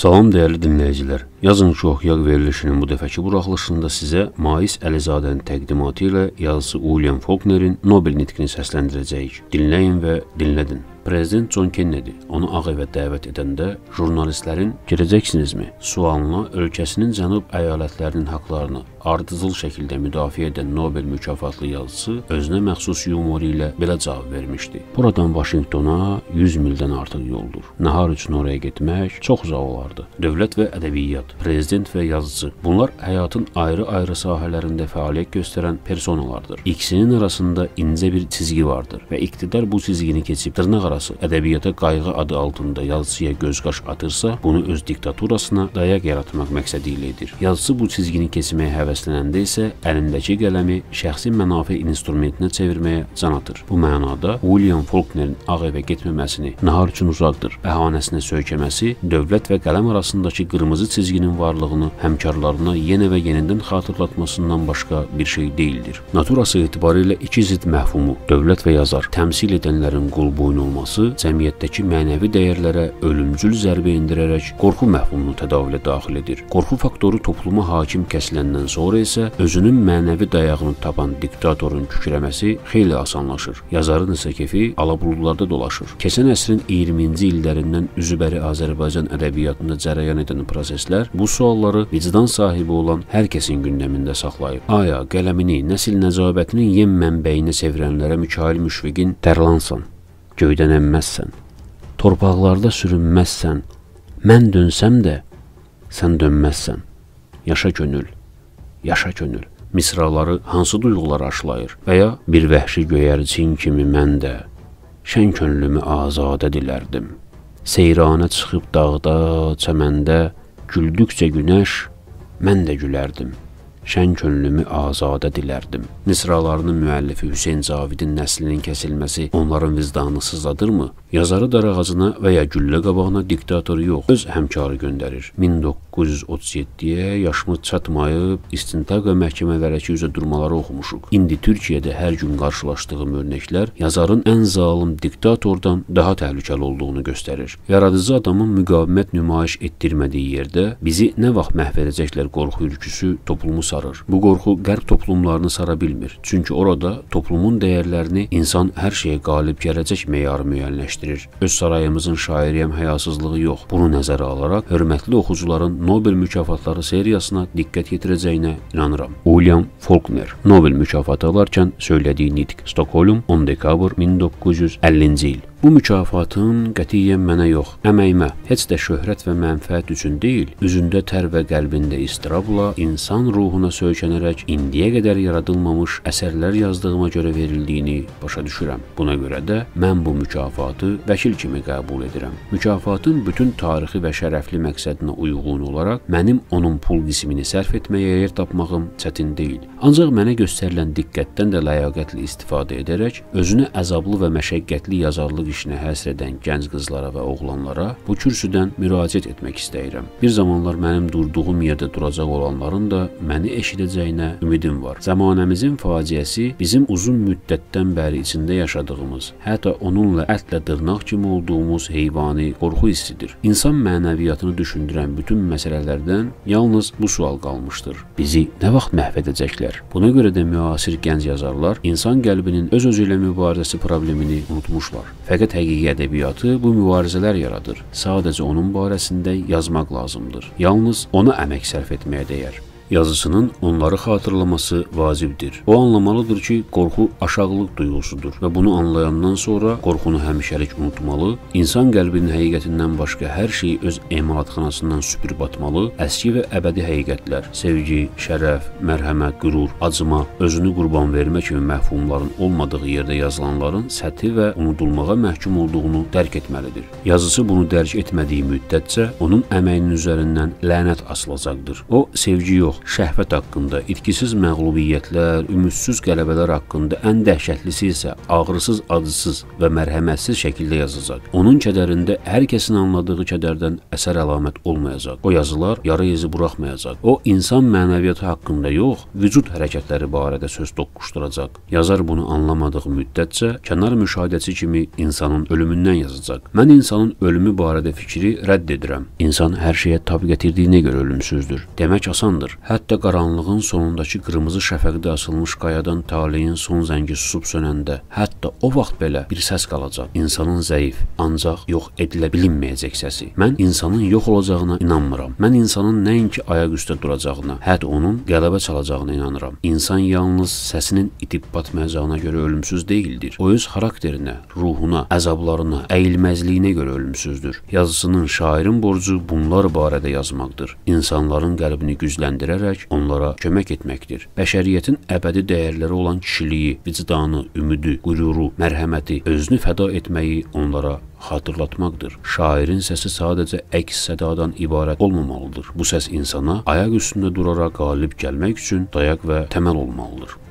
Salam değerli dinleyiciler. Yazın ki, oxuyaq verilişinin bu dəfəki buraxılışında sizə Mais Əlizadənin təqdimatı ilə yazısı William Faulknerin Nobel nitqini səsləndirəcəyik. Dinləyin və dinlədin. Prezident John Kennedy onu Ağ evə dəvət edəndə jurnalistlərin "Girəcəksinizmi?" sualına ölkəsinin cənub əyalətlərinin haqqlarını ardıcıl şəkildə müdafiə edən Nobel mükafatlı yazıçı özünə məxsus yumoru ilə belə cavab vermişdi. Buradan Vaşinqtona 100 mildən artıq yoldur. Nahar üçün oraya getmək çox uzaq olardı. Dövlət və ədəbiyyat, prezident və yazıcı bunlar həyatın ayrı-ayrı sahələrində fəaliyyət göstərən personalardır. İkisinin arasında incə bir çizgi vardır və iqtidar bu çizgini keçib dırnaq arası ədəbiyyata qayğı adı altında yazıçıya göz-qaş atırsa, bunu öz diktaturasına dayaq yaratmaq məqsədi ilə edir. Yazıçı bu çizgini keçməyə həvəslənəndə isə əlindəki qələmi şəxsi mənafe instrumentinə çevirməyə can atır. Bu mənada William Faulknerin Ağ evə getməməsini nahar üçün uzaqdır bəhanəsinə söykəməsi dövlət və qələm arasındakı qırmızı çizginin varlığını həmkarlarına yenə və yenidən xatırlatmasından başqa bir şey deyildir. Naturası etibarilə iki zidd məhfumu, dövlət və yazar, təmsil edənlərin qul boynu olması cəmiyyətdəki mənəvi dəyərlərə ölümcül zərbə endirərək qorxu məhfumunu tədavülə daxil edir. Qorxu faktoru topluma hakim kəsiləndən sonra isə özünün mənəvi dayağını tapan diktatorun kükrəməsi xeyli asanlaşır. Yazarın isə kefi alabuludlarda dolaşır. Keçən əsrin 20-ci illərindən üzübəri Azərbaycan ədəbiyyatında cərəyan edən proseslər bu sualları vicdan sahibi olan hər kəsin gündəmində saxlayıb. Aya qələmini, nəsil nəcabətinin yem mənbəyinə çevirənlərə Mikail Müşfiqin tərlansan, göydən enməzsən, torpaqlarda sürünməzsən, mən dönsəm də sən dönməzsən. Yaşa könül, yaşa könül. Misraları hansı duyğular aşlayır və ya bir vəhşi göyərçin kimi mən də şən könlümü azadə dilərdim. Seyranə çıxıb dağda, çəməndə güldükcə günəş mən də gülərdim şən könlümü azadə dilərdim. Misralarının müəllifi Hüseyn Cavidin nəslinin kəsilməsi onların vicdanını sızladırmı? Yazarı darağacına və ya güllə qabağına diktatoru yox, öz həmkarı göndərir. 1937-yə yaşımız çatmayıb, istintaq və məhkəmələrəki üzə durmaları oxumuşuq. İndi Türkiyədə hər gün qarşılaşdığım örnəklər yazarın ən zalım diktatordan daha təhlükəli olduğunu göstərir. Yaradıcı adamın müqavimət nümayiş etdirmədiyi yerdə bizi nə vaxt məhv edəcəklər qorxu ürküsü toplumu sarır. Bu qorxu qərb toplumlarını sara bilmir. Çünki orada toplumun dəyərlərini insan hər şeyə qalib gələcək meyarı müəyyənləşdirir. Öz sarayımızın şairiyəm həyasızlığı yox. Bunu nəzərə alaraq hörmətli oxucuların Nobel mükafatları seriyasına diqqət yetirəcəyinə inanıram. William Faulkner Nobel mükafatı alarkən söylədiyi nitq Stockholm 10 dekabr 1950-ci il. Bu mükafatın qətiyyən mənə yox, əməyimə, heç də şöhrət və mənfəət üçün deyil, üzündə tər və qəlbində istirabla insan ruhuna söykənərək indiyə qədər yaradılmamış əsərlər yazdığıma görə verildiyini başa düşürəm. Buna görə də mən bu mükafatı vəkil kimi qəbul edirəm. Mükafatın bütün tarixi və şərəfli məqsədinə uyğun olaraq mənim onun pul qismini sərf etməyə yer tapmağım çətin deyil. Ancaq mənə göstərilən diqqətdən də ləyaqətli istifadə edərək özünü əzablı və məşəqqətli yazarlıq işinə həsr edən gənc qızlara və oğlanlara bu kürsüdən müraciət etmək istəyirəm. Bir zamanlar mənim durduğum yerdə duracaq olanların da məni eşidəcəyinə ümidim var. Zamanəmizin faciəsi bizim uzun müddətdən bəri içində yaşadığımız, hətta onunla ətlə dırnaq kimi olduğumuz heyvani qorxu hissidir. İnsan mənəviyyatını düşündürən bütün məsələlərdən yalnız bu sual qalmışdır. Bizi nə vaxt məhv edəcəklər? Buna görə də müasir gənc yazarlar insan qəlbinin öz-özü ilə mübarizəsi problemini unutmuşlar. Fəqət Fəqət həqiqi ədəbiyyatı bu mübarizələr yaradır. Sadəcə onun barəsində yazmaq lazımdır. Yalnız ona əmək sərf etməyə dəyər yazısının onları xatırlaması vacibdir. O anlamalıdır ki, qorxu aşağılıq duyğusudur və bunu anlayandan sonra qorxunu həmişəlik unutmalı, insan qəlbinin həqiqətindən başqa hər şeyi öz emalatxanasından süpürüb atmalı, əski və əbədi həqiqətlər, sevgi, şərəf, mərhəmət, qürur, acıma, özünü qurban vermə kimi məfhumların olmadığı yerdə yazılanların səthi və unudulmağa məhkum olduğunu dərk etməlidir. Yazıcı bunu dərk etmədiyi müddətcə onun əməyinin üzərindən lənət asılacaqdır. O sevgi yox, şəhvət haqqında, itkisiz məğlubiyyətlər, ümidsiz qələbələr haqqında, ən dəhşətlisi isə ağrısız, acısız və mərhəmətsiz şəkildə yazacaq. Onun kədərində hər kəsin anladığı kədərdən əsər əlamət olmayacaq. O yazılar yara izi buraxmayacaq. O insan mənəviyyatı haqqında yox, vücud hərəkətləri barədə söz toqquşduracaq. Yazar bunu anlamadığı müddətcə kənar müşahidəçi kimi insanın ölümündən yazacaq. Mən insanın ölümü barədə fikri rədd edirəm. İnsan hər şeyə tab gətirdiyinə görə ölümsüzdür. Demək asandır. Hətta qaranlığın sonundakı qırmızı şəfəqdə asılmış qayadan taleyin son zəngi susub sönəndə, hətta o vaxt belə bir səs qalacaq. İnsanın zəif, ancaq yox edilə bilinməyəcək səsi. Mən insanın yox olacağına inanmıram. Mən insanın nəinki ayaq üstə duracağına, hətta onun qələbə çalacağına inanıram. İnsan yalnız səsinin itib batmayacağına görə ölümsüz deyildir. O öz xarakterinə, ruhuna, əzablarına, əyilməzliyinə görə ölümsüzdür. Yazısının şairin borcu bunlar barədə yazmaqdır. İnsanların qəlbini gücləndirərək onlara kömək etməkdir. Bəşəriyyətin əbədi dəyərləri olan kişiliyi, vicdanı, ümidi, qüruru, mərhəməti, özünü fəda etməyi onlara xatırlatmaqdır. Şairin səsi sadəcə əks sədadan ibarət olmamalıdır. Bu səs insana ayaq üstündə duraraq qalib gəlmək üçün dayaq və təməl olmalıdır.